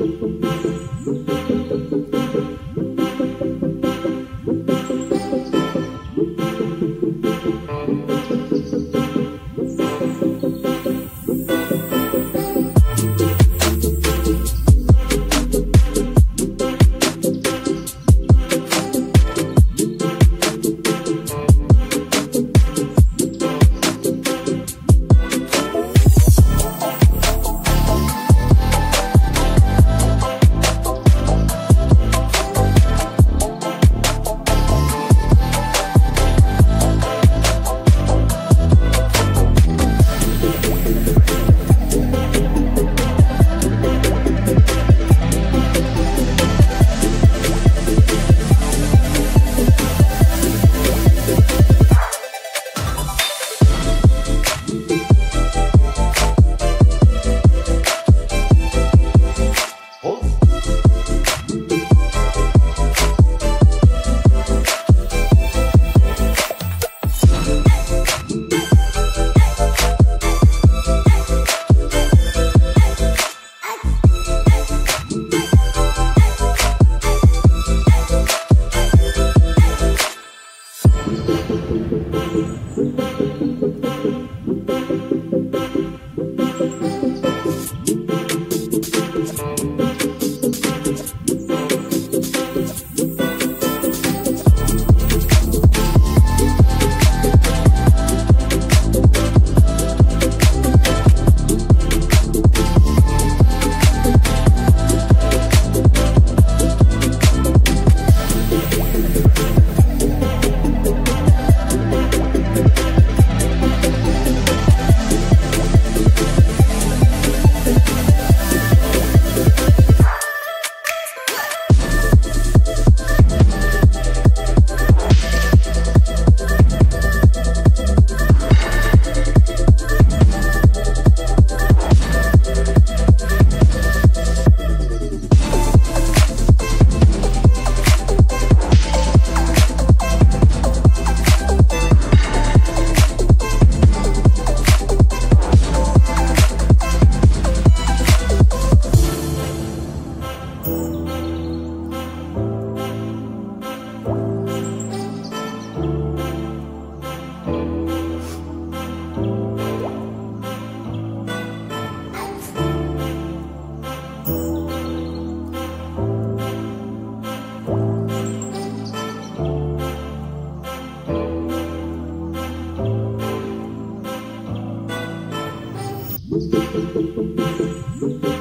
Música Música